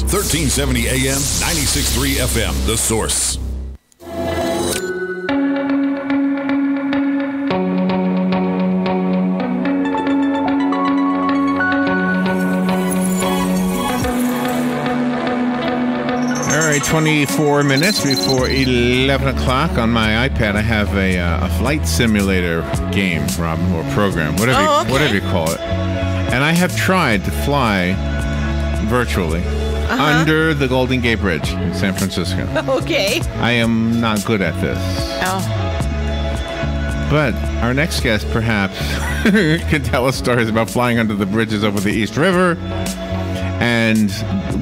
Bridges, 1370 AM, 96.3 FM, The Source. All right, 24 minutes before 11 o'clock on my iPad, I have a, uh, a flight simulator game, Robin, or program, whatever, Oh, you, whatever you call it. And I have tried to fly virtually Uh-huh. under the Golden Gate Bridge in San Francisco. Okay. I am not good at this. Oh. But our next guest perhaps can tell us stories about flying under the bridges over the East River and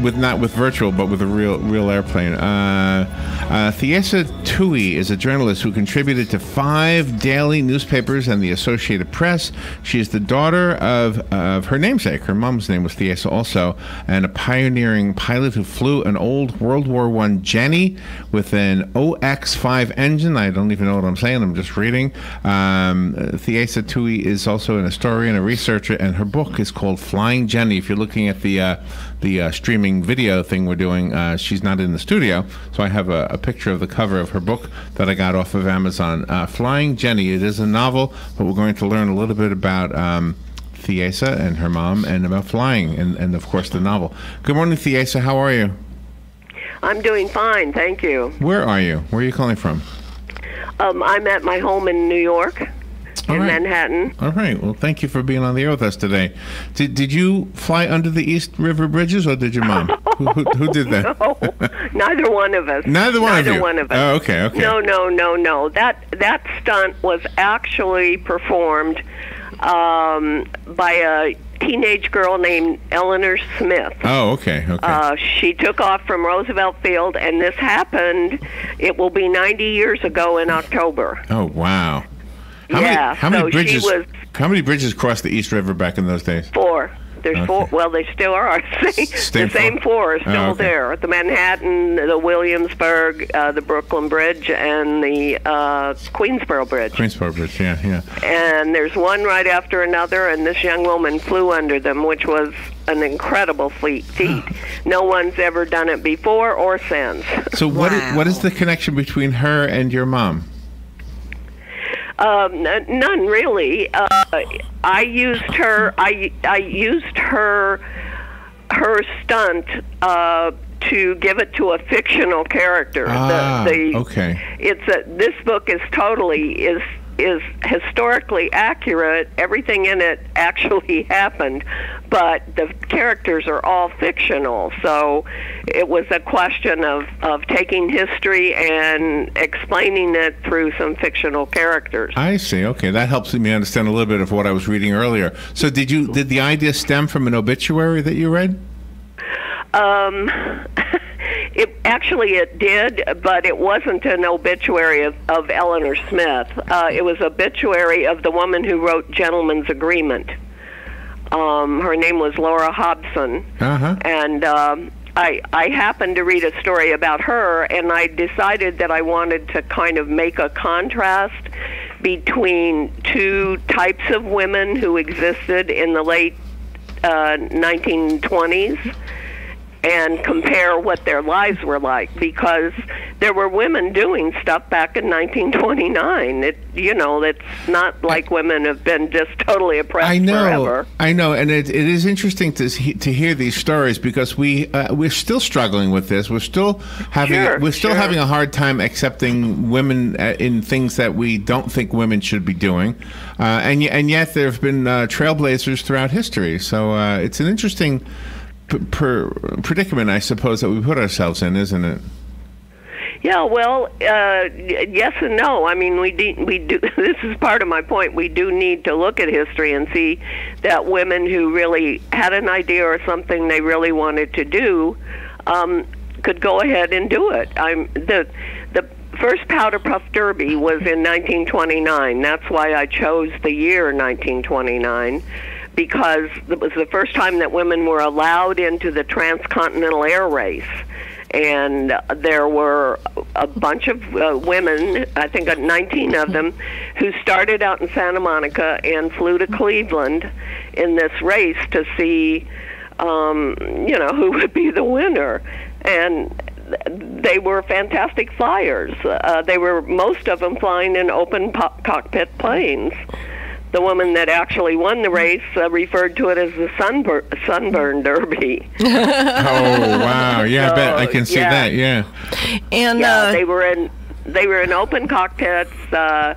with not with virtual but with a real real airplane. Uh, uh, Theasa Tuohy is a journalist who contributed to five daily newspapers and the Associated Press. She is the daughter of, of her namesake. Her mom's name was Theasa also, and a pioneering pilot who flew an old World War One Jenny with an OX-5 engine. I don't even know what I'm saying. I'm just reading. Um, Theasa Tuohy is also an historian, a researcher, and her book is called Flying Jenny. If you're looking at the uh, the uh, streaming video thing we're doing, uh, she's not in the studio, so I have a, a picture of the cover of her book that I got off of Amazon. Uh, Flying Jenny. It is a novel, but we're going to learn a little bit about. Um, Theasa and her mom, and about flying, and, and of course the novel. Good morning, Theasa. How are you? I'm doing fine, thank you. Where are you? Where are you calling from? Um, I'm at my home in New York, All in right. Manhattan. All right. Well, thank you for being on the air with us today. Did Did you fly under the East River bridges, or did your mom? who, who, who did that? Oh, neither one of us. Neither one of Neither you. one of us. Oh, okay, okay. No, no, no, no. That that stunt was actually performed um, by a teenage girl named Elinor Smith. Oh, okay, okay. Uh, she took off from Roosevelt Field, and this happened. It will be 90 years ago in October. oh, wow. How yeah, many How many so she bridges? was- How many bridges crossed the East River back in those days? Four. There's four. Well, they still are. Same the same four are still Oh, okay. there. The Manhattan, the Williamsburg, uh, the Brooklyn Bridge, and the uh, Queensboro Bridge. Queensboro Bridge. Yeah, yeah. and there's one right after another, and this young woman flew under them, which was an incredible fleet feat. no one's ever done it before or since. So what is, Wow. what is the connection between her and your mom? Um, none really. Uh, I used her. I I used her her stunt uh, to give it to a fictional character. Ah, the, the, okay. It's a, this book is totally is is historically accurate. Everything in it actually happened, but the characters are all fictional. So it was a question of, of taking history and explaining it through some fictional characters. I see. Okay, that helps me understand a little bit of what I was reading earlier. So, did you did the idea stem from an obituary that you read? Um, it actually it did, but it wasn't an obituary of, of Elinor Smith. Uh, it was obituary of the woman who wrote Gentleman's Agreement. Um, her name was Laura Hobson, Uh-huh. and um, I I happened to read a story about her, and I decided that I wanted to kind of make a contrast between two types of women who existed in the late uh, 1920s and compare what their lives were like because there were women doing stuff back in 1929 it you know it's not like women have been just totally oppressed I know, forever I know, and it, it is interesting to to hear these stories because we uh, we're still struggling with this. We're still having Sure, we're still sure. having a hard time accepting women uh, in things that we don't think women should be doing, uh, and and yet there have been uh, trailblazers throughout history. So uh, it's an interesting predicament, I suppose, that we put ourselves in, isn't it? Yeah, well, uh, yes and no. I mean, we de- we do. This is part of my point. We do need to look at history and see that women who really had an idea or something they really wanted to do um, could go ahead and do it. I'm the the first powder puff derby was in 1929. That's why I chose the year 1929 because it was the first time that women were allowed into the transcontinental air race and there were a bunch of uh, women, I think uh, 19 of them, who started out in Santa Monica and flew to Cleveland in this race to see um, you know, who would be the winner, and they were fantastic flyers. Uh, they were most of them flying in open po- cockpit planes. The woman that actually won the race uh, referred to it as the sunbur- sunburn derby. oh wow! Yeah, I bet I can see yeah. that. Yeah. And Yeah, uh, they were in they were in open cockpits. Uh,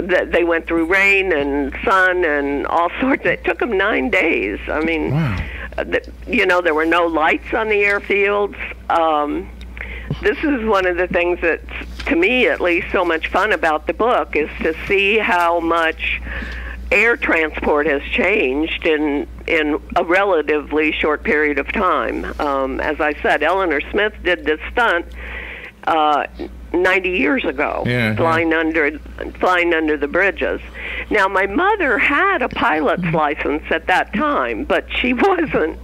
they went through rain and sun and all sorts. It took them nine days. I mean, Wow. uh, you know, there were no lights on the airfields. Um, this is one of the things that's, to me at least, so much fun about the book is to see how much air transport has changed in in a relatively short period of time. Um, as I said, Elinor Smith did this stunt uh, 90 years ago, Yeah, flying under flying under the bridges. Now, my mother had a pilot's license at that time, but she wasn't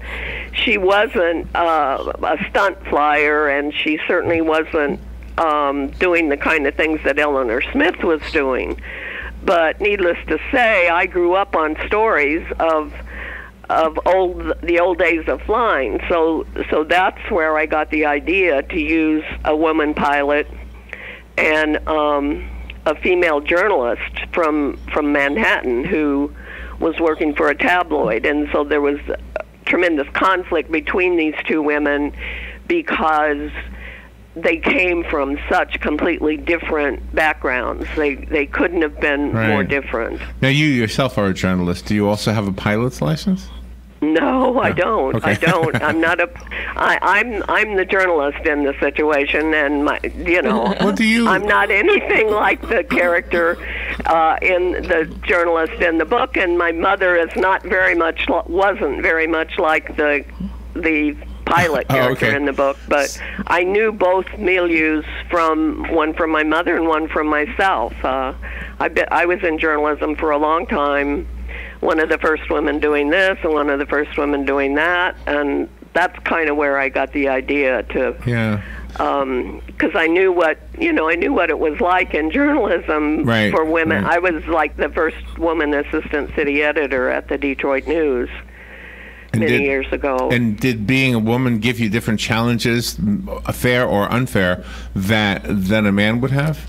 she wasn't uh, a stunt flyer, and she certainly wasn't um, doing the kind of things that Elinor Smith was doing. But needless to say, I grew up on stories of of old the old days of flying. So so that's where I got the idea to use a woman pilot and um, a female journalist from from Manhattan who was working for a tabloid, and so there was tremendous conflict between these two women because they came from such completely different backgrounds. They they couldn't have been more different. Now you yourself are a journalist. Do you also have a pilot's license? No, I don't. Okay. I don't. I'm not a. I, I'm I'm the journalist in the situation, and my you know. Well, do you? I'm not anything like the character uh, in the journalist in the book, and my mother is not very much wasn't very much like the the pilot Oh, character okay. in the book. But I knew both milieus from one from my mother and one from myself. Uh, I bet I was in journalism for a long time. One of the first women doing this, and one of the first women doing that, and that's kind of where I got the idea to Yeah. because I knew what you know I knew what it was like in journalism Right, for women. right. I was like the first woman assistant city editor at the Detroit News And many did- years ago. And did being a woman give you different challenges, fair or unfair, that than a man would have?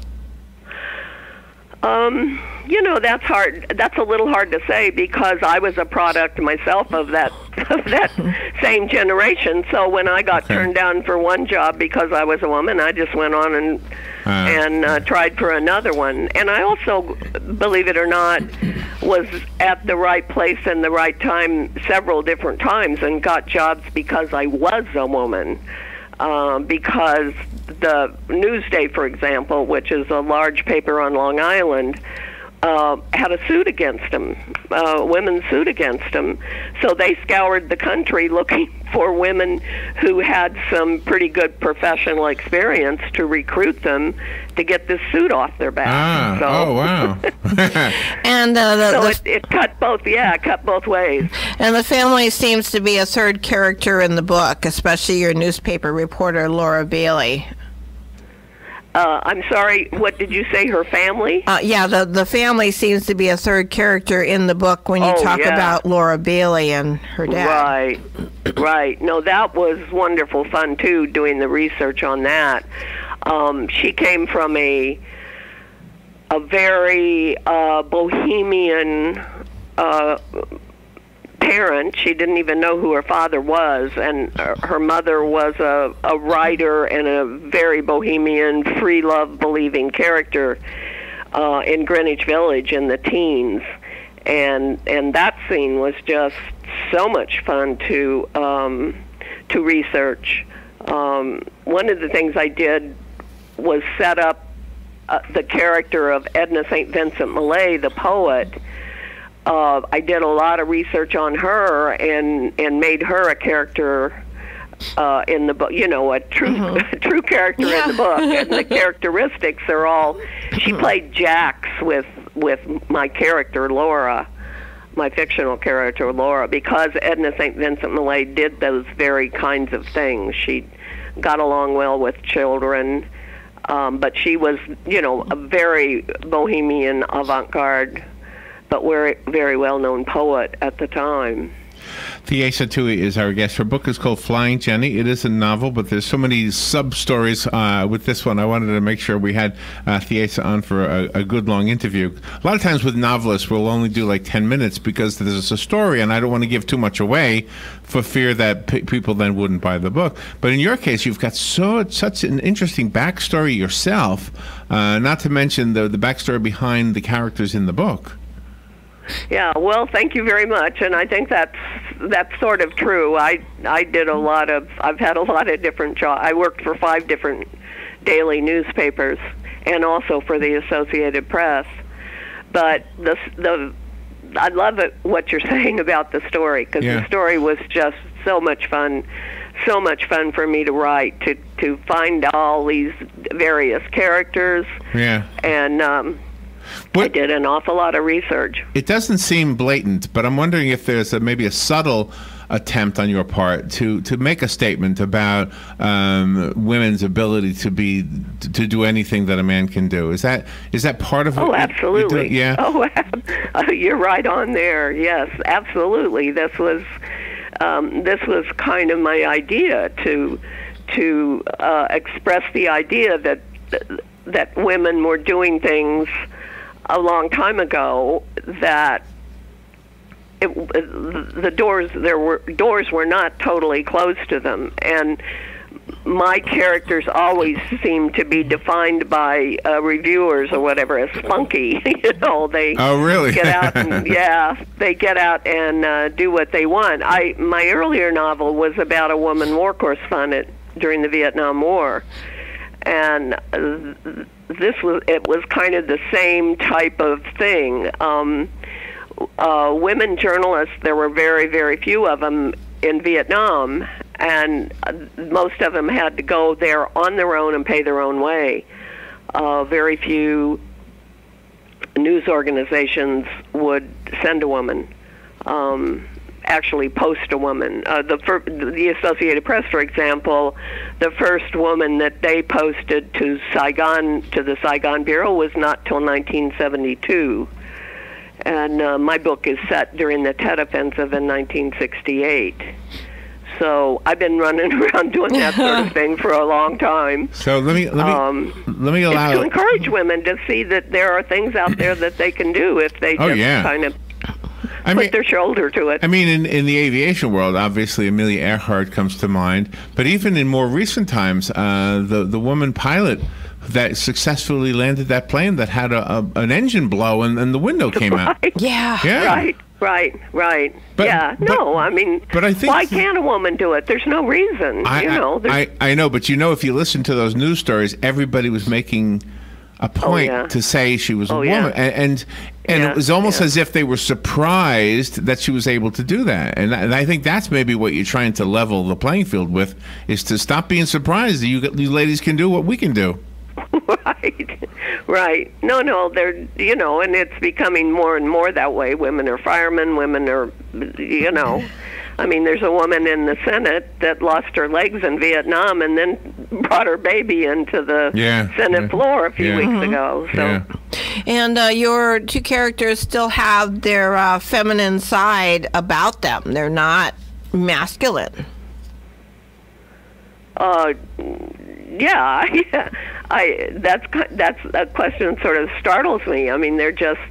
Um, you know that's hard. That's a little hard to say because I was a product myself of that of that same generation. So when I got Okay. turned down for one job because I was a woman, I just went on and Uh. and uh, tried for another one. And I also, believe it or not, was at the right place and the right time several different times and got jobs because I was a woman. Uh, because the Newsday, for example, which is a large paper on Long Island, uh, had a suit against him, a women's suit against him. So they scoured the country looking for women who had some pretty good professional experience to recruit them to get this suit off their back. Ah, so, oh wow. and uh, the, So the it, it cut both, yeah, it cut both ways. and the family seems to be a third character in the book, especially your newspaper reporter Laura Bailey. Uh, I'm sorry, what did you say? Her family? Uh, yeah, the the family seems to be a third character in the book when you Oh, talk yeah. about Laura Bailey and her dad. Right, right. No, that was wonderful fun too, doing the research on that. Um, she came from a a very uh, bohemian uh, parent. She didn't even know who her father was, and her her mother was a, a writer and a very bohemian, free love believing character uh, in Greenwich Village in the teens, and and that scene was just so much fun to um, to research. Um, one of the things I did was set up uh, the character of Edna St. Vincent Millay, the poet. Uh, I did a lot of research on her and and made her a character uh, in the book. You know, a true a true character in the book, and the characteristics are all. She played Jax with with my character Laura, my fictional character Laura, because Edna St. Vincent Millay did those very kinds of things. She got along well with children. Um, but she was, you know, a very bohemian, avant-garde, but very, very well-known poet at the time. Theasa Tuohy is our guest. Her book is called Flying Jenny. It is a novel, but there's so many sub stories uh, with this one. I wanted to make sure we had uh, Theasa on for a, a, good long interview. A lot of times with novelists, we'll only do like 10 minutes because there's a story, and I don't want to give too much away for fear that people then wouldn't buy the book. But in your case, you've got so such an interesting backstory yourself, uh, not to mention the, the backstory behind the characters in the book. Yeah, well, thank you very much, and I think that's that's sort of true. I I did a lot of I've had a lot of different jobs. I worked for five different daily newspapers and also for the Associated Press. But the the I love it what you're saying about the story because Yeah. the story was just so much fun, so much fun for me to write to to find all these various characters Yeah. and. Um, I did an awful lot of research. It doesn't seem blatant, but I'm wondering if there's a, maybe a subtle attempt on your part to, to make a statement about um, women's ability to be to do anything that a man can do. Is that is that part of Oh, what you- you absolutely. Yeah. Oh, you're right on there. Yes, absolutely. This was um, this was kind of my idea to to uh, express the idea that that women were doing things a long time ago that it, the doors there were doors were not totally closed to them. And my characters always seem to be defined by uh, reviewers or whatever as spunky you know they Oh, really? get out and yeah they get out and uh, do what they want. I my earlier novel was about a woman war correspondent during the vietnam war and this was it was kind of the same type of thing um uh, women journalists, there were very, very few of them in Vietnam, and most of them had to go there on their own and pay their own way. Uh, very few news organizations would send a woman, um, actually post a woman. Uh, the fir- the Associated Press, for example, the first woman that they posted to Saigon to the Saigon bureau was not till 1972 and uh, my book is set during the Tet Offensive in 1968. So I've been running around doing that sort of thing for a long time. So let me let me Um, let me It's to encourage women to see that there are things out there that they can do if they Oh, just yeah. kind of I put mean, their shoulder to it. I mean, in, in the aviation world, obviously Amelia Earhart comes to mind, but even in more recent times, uh, the the woman pilot that successfully landed that plane that had a, a an engine blow and, and the window came out. Yeah. Yeah. Right, right, right. But- yeah, but- no, I mean, but I think- why can't a woman do it? There's no reason. I, you know, there's, I, I know, but you know, if you listen to those news stories, everybody was making a oh, point Oh, yeah. to say she was Oh, a yeah. woman, and and, and Yeah, it was almost yeah. as if they were surprised that she was able to do that. And, I- and I think that's maybe what you're trying to level the playing field with is to stop being surprised that you you ladies can do what we can do. right right no no they're you know and it's becoming more and more that way women are firemen women are you know i mean there's a woman in the senate that lost her legs in vietnam and then brought her baby into the Yeah, senate yeah, floor a few yeah. weeks ago so Yeah. And uh, your two characters still have their uh, feminine side about them. They're not masculine. Uh, yeah, yeah. I that's that's a question that sort of startles me. I mean, they're just,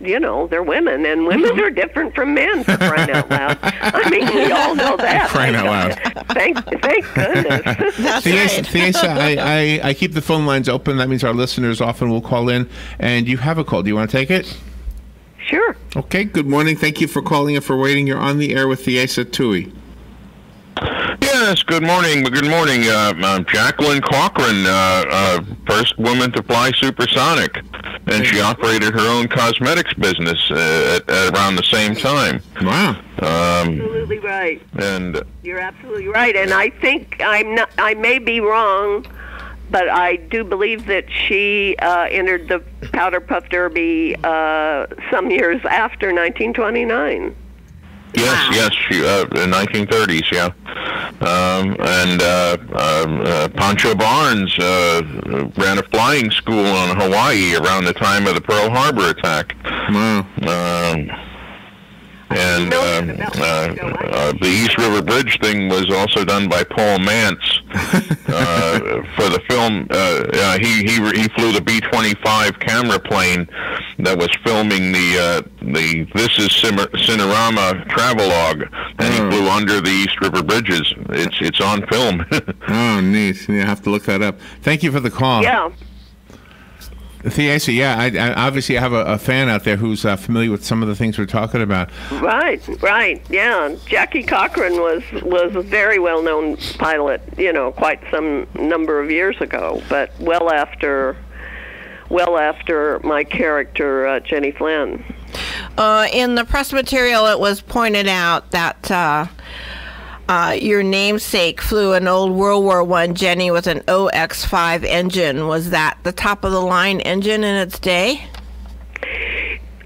you know, they're women, and women are different from men. For crying out loud! I mean, we all know that. Crying out loud. Thank, thank goodness. That's Theasa, right. Theasa, I, I, I keep the phone lines open. That means our listeners often will call in, and you have a call. Do you want to take it? sure. Okay, good morning. Thank you for calling and for waiting. You're on the air with Theasa Tuohy. Yes, good morning. Good morning. Uh, uh, Jacqueline Cochran, uh, uh, first woman to fly supersonic, and she operated her own cosmetics business uh, at, at around the same time. Wow. Um, Absolutely right. and You're absolutely right, and I think I'm not. I may be wrong, but I do believe that she uh, entered the Powder Puff Derby uh, some years after 1929. Yes, yes, she, uh, the 1930s, yeah. Um, and uh, um, uh, Pancho Barnes uh, ran a flying school on Hawaii around the time of the Pearl Harbor attack. Wow. And um, uh, uh, the East River Bridge thing was also done by Paul Mantz. uh, for the film, uh, uh, he he he flew the B-25 camera plane that was filming the uh, the This Is Cinerama travelogue, and he Oh. flew under the East River bridges. It's it's on film. Oh, neat. You have to look that up. Thank you for the call. Yeah. Theacy, yeah, I, I obviously have a, a fan out there who's uh, familiar with some of the things we're talking about. Right, right, yeah. Jackie Cochran was was a very well known pilot, you know, quite some number of years ago, but well after, well after my character uh, Jenny Flynn. Uh, in the press material, it was pointed out that uh, your namesake flew an old World War One Jenny with an OX5 engine. Was that the top of the line engine in its day?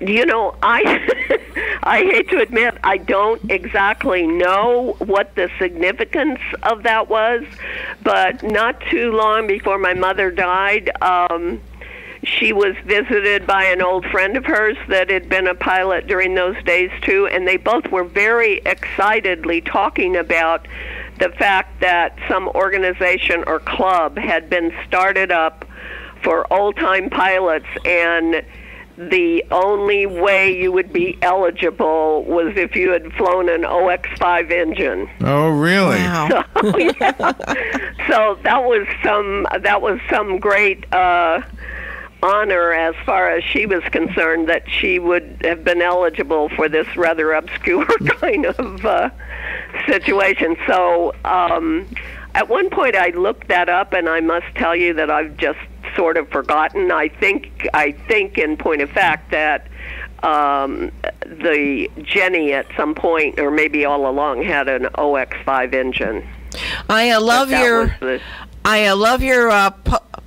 You know, I I hate to admit I don't exactly know what the significance of that was, but not too long before my mother died, um, she was visited by an old friend of hers that had been a pilot during those days too, and they both were very excitedly talking about the fact that some organization or club had been started up for old time pilots and the only way you would be eligible was if you had flown an OX5 engine. Oh, really? Wow. So, yeah. so that was some that was some great uh, honor as far as she was concerned that she would have been eligible for this rather obscure kind of uh, situation. So um, at one point I looked that up, and I must tell you that I've just sort of forgotten. I think I think in point of fact that um, the Jenny at some point, or maybe all along, had an OX5 engine. I uh, love your. the- I uh, love your uh,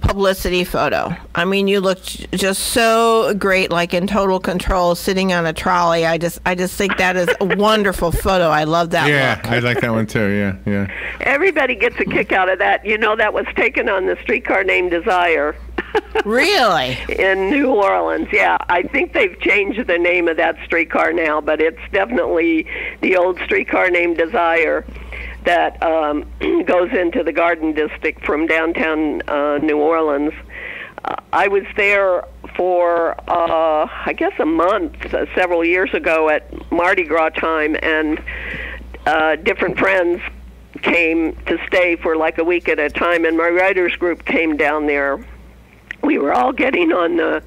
publicity photo. I mean, you look j- just so great, like in total control, sitting on a trolley. I just, I just think that is a wonderful photo. I love that Yeah, look. I like that one too. Yeah, yeah. Everybody gets a kick out of that. You know, that was taken on the streetcar named Desire Really? in New Orleans. Yeah, I think they've changed the name of that streetcar now, but it's definitely the old streetcar named Desire that um, goes into the Garden District from downtown uh, New Orleans. Uh, I was there for, uh, I guess, a month uh, several years ago at Mardi Gras time, and uh, different friends came to stay for like a week at a time, and my writers group came down there. We were all getting on the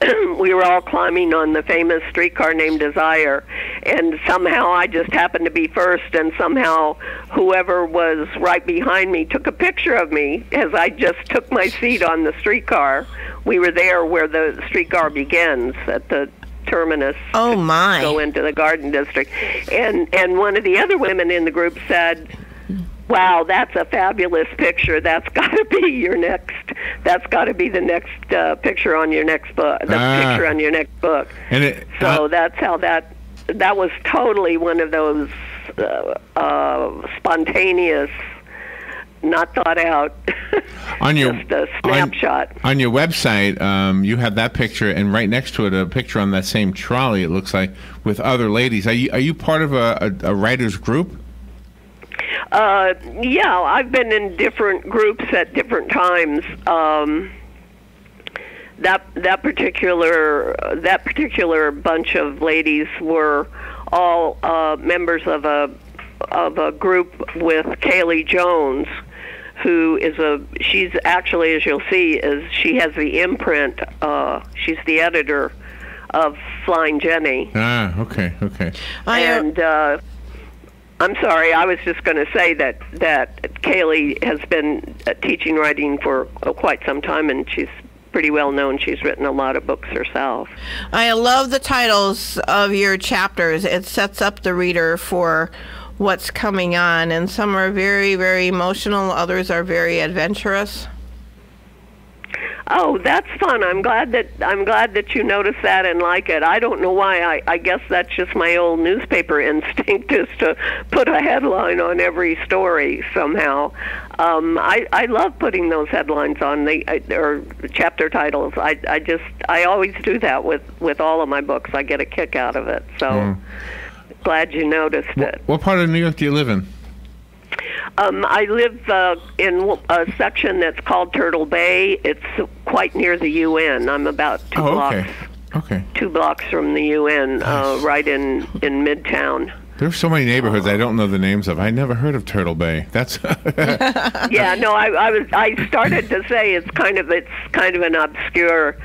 we were all climbing on the famous streetcar named Desire, and somehow I just happened to be first, and somehow whoever was right behind me took a picture of me as I just took my seat on the streetcar. We were there where the streetcar begins at the terminus Oh my! go into the garden district and and one of the other women in the group said wow that's a fabulous picture that's got to be your next that's got to be the next uh, picture on your next book the Ah. picture on your next book And it, so uh, that's how that that was totally one of those uh, uh, spontaneous not thought out on your just a on- snapshot On, your website, um, you have that picture, and right next to it, a picture on that same trolley. It looks like with other ladies. Are you are you part of a, a, a writers group? Uh, yeah, I've been in different groups at different times. Um, that that particular that particular bunch of ladies were all uh, members of a of a group with Kaylie Jones, who is a she's actually as you'll see is she has the imprint. Uh, she's the editor of Flying Jenny. Ah, okay, okay. I, uh, And uh, I'm sorry, I was just going to say that that Kaylie has been uh, teaching writing for uh, quite some time, and she's pretty well known. She's written a lot of books herself. I love the titles of your chapters. It sets up the reader for what's coming on, and some are very, very emotional. Others are very adventurous. Oh, that's fun. I'm glad that I'm glad that you noticed that and like it. I don't know why. I, I guess that's just my old newspaper instinct is to put a headline on every story somehow. Um, I I love putting those headlines on the uh, or chapter titles. I I just I always do that with with all of my books. I get a kick out of it. So. glad you noticed it. What part of New York do you live in? Um, I live uh, in a section that's called Turtle Bay. It's quite near the UN. I'm about two Oh, blocks okay. Okay. two blocks from the UN, uh, right in in Midtown. There's so many neighborhoods I don't know the names of. I never heard of Turtle Bay. That's yeah, no, I, I was I started to say it's kind of it's kind of an obscure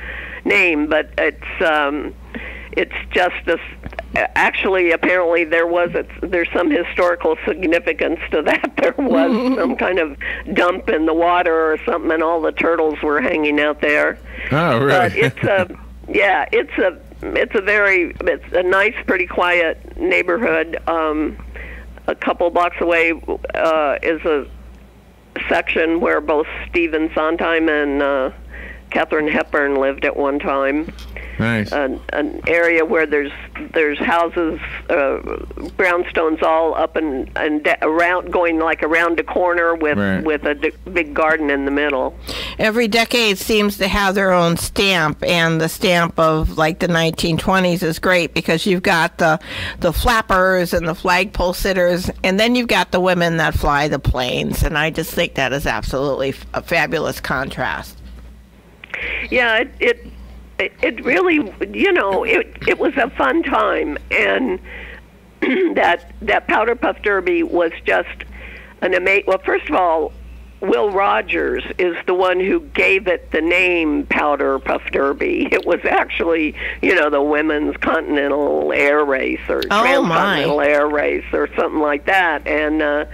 name, but it's um, it's just this. Actually, apparently there was a, there's some historical significance to that. There was some kind of dump in the water or something, and all the turtles were hanging out there. oh But it's a yeah, it's a it's a very it's a nice, pretty quiet neighborhood. Um, a couple blocks away uh, is a section where both Stephen Sondheim and uh, Katharine Hepburn lived at one time. Nice. An, an area where there's there's houses, uh, brownstones all up and and da- around, going like around a corner with Right. with a d- big garden in the middle. Every decade seems to have their own stamp, and the stamp of like the 1920s is great because you've got the the flappers and the flagpole sitters, and then you've got the women that fly the planes, and I just think that is absolutely f- a fabulous contrast. Yeah, it it it- really you know it it was a fun time and that that powder puff derby was just an amazing. Well, first of all, Will Rogers is the one who gave it the name Powder Puff Derby. It was actually, you know, the women's continental air race or Oh, transcontinental my. air race or something like that. And uh,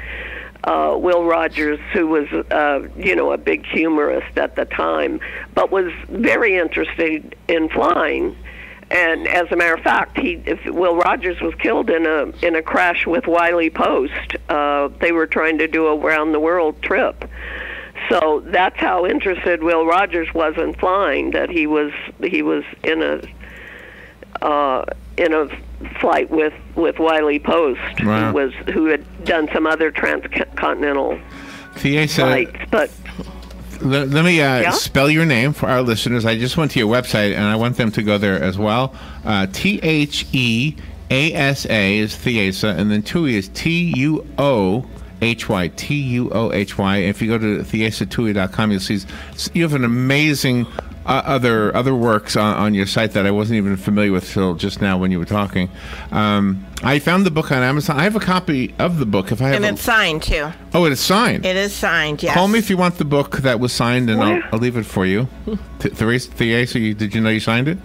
uh, Will Rogers, who was, uh, you know, a big humorist at the time, but was very interested in flying. And as a matter of fact, he if Will Rogers was killed in a in a crash with Wiley Post. Uh, they were trying to do a round the world trip. So that's how interested Will Rogers was in flying. That he was he was in a uh, in a flight with with Wiley Post, Wow. who was who had done some other transcontinental Theasa, flights. But let, let me uh, Yeah? spell your name for our listeners. I just went to your website and I want them to go there as well. Uh, T H E A S A is Theasa, and then Tuohy is T U O. H Y T U O H Y. If you go to theasatuohy.com, you'll see you have an amazing uh, other other works on, on your site that I wasn't even familiar with till just now when you were talking. Um, I found the book on Amazon. I have a copy of the book. If I have, And a, it's signed too. oh, it is signed. It is signed. Yes. Call me if you want the book that was signed, and I'll, I'll leave it for you. Th- Therese, Theasa, you, did you know you signed it?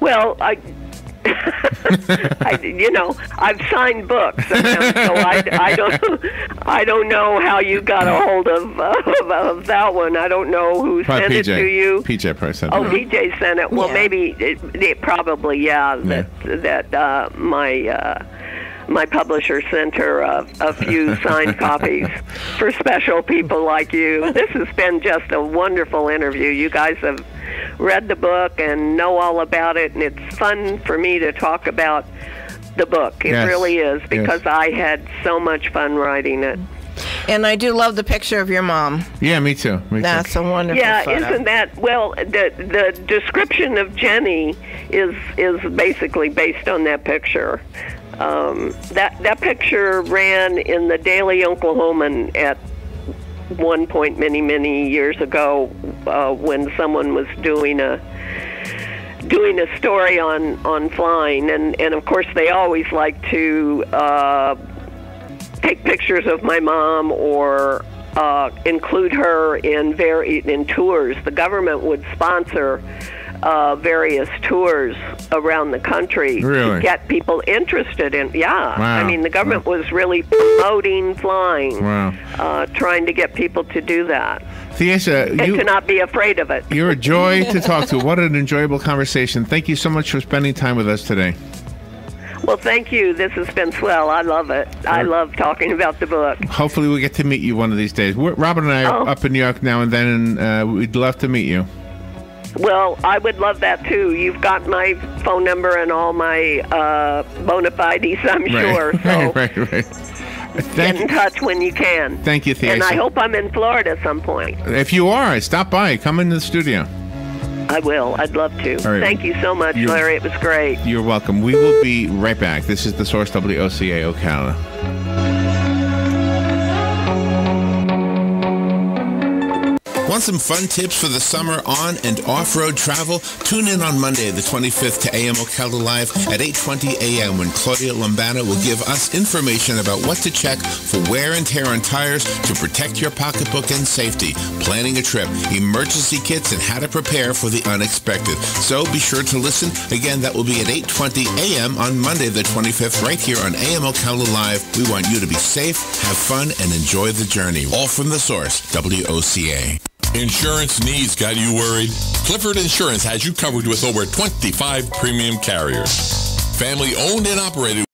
well, I. I, you know, I've signed books, and, so I, I don't, I don't know how you got a hold of, of, of that one. I don't know who Probably sent it to you. PJ probably sent it. Oh, PJ DJ sent it. Well, Yeah. maybe it, it probably yeah. That that uh, my uh, my publisher sent her a, a few signed copies for special people like you. This has been just a wonderful interview. You guys have read the book and know all about it, and it's fun for me to talk about the book. It Yes. really is Yes. because I had so much fun writing it. And I do love the picture of your mom. Yeah, me too. Me That's too. a wonderful Yeah, photo. isn't that well? The the description of Jenny is is basically based on that picture. Um, that that picture ran in the Daily Oklahoman at one point many many years ago uh, when someone was doing a doing a story on on flying and and of course they always like to uh, take pictures of my mom or uh, include her in very in tours. The government would sponsor uh, various tours around the country Really? to get people interested in. Yeah, Wow. I mean the government was really promoting flying, Wow. uh, trying to get people to do that Theasa, and you, to not be afraid of it. you're a joy to talk to. What an enjoyable conversation. Thank you so much for spending time with us today. Well, thank you. This has been swell. I love it. I love talking about the book. Hopefully, we'll get to meet you one of these days. We're, Robin and I are Oh. up in New York now and then, and uh, we'd love to meet you. Well, I would love that too. You've got my phone number and all my uh, bona fides, I'm sure. So right, right, right. get Thank in you. touch when you can. Thank you, Thea. And I hope I'm in Florida at some point. If you are, stop by. Come into the studio. I will. I'd love to. Right. Thank you so much, You're- Larry. It was great. You're welcome. We will be right back. This is the Source WOCA Ocala. Want some fun tips for the summer on and off-road travel? Tune in on Monday, the 25th to AM Ocala Live at 8.20 a.m. when Claudia Lombana will give us information about what to check for wear and tear on tires to protect your pocketbook and safety, planning a trip, emergency kits, and how to prepare for the unexpected. So be sure to listen. Again, that will be at 8.20 a.m. on Monday, the 25th, right here on AM Ocala Live. We want you to be safe, have fun, and enjoy the journey. All from the source, WOCA. Insurance needs got you worried? Clifford Insurance has you covered with over 25 premium carriers. Family owned and operated